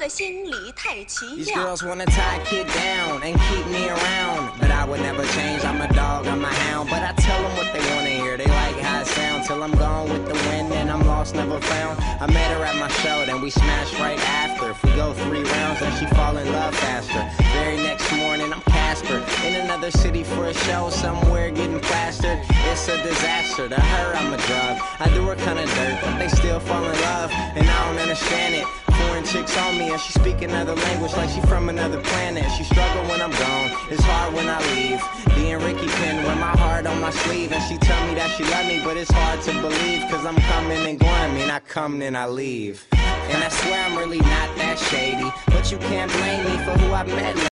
的心里太奇 These 妙。 girls wanna tie a kid down and keep me around. But I would never change, I'm a dog, I'm a hound. But I tell them what they wanna hear, they like how it sounds. Till I'm gone with the wind and I'm lost, never found. I met her at my show, then we smashed right after. If we go three rounds, then she fall in love faster. Very next morning, I'm Casper. In another city for a show, somewhere getting plastered. It's a disaster. To her, I'm a drug. I do her kinda dirt, but they still fall chicks on me and she speak another language like she from another planet. She struggle when I'm gone. It's hard when I leave. Being Ricky Penn with my heart on my sleeve. And she tell me that she love me, but it's hard to believe. Cause I'm coming and going. Mean, I come and I leave. And I swear I'm really not that shady. But you can't blame me for who I met.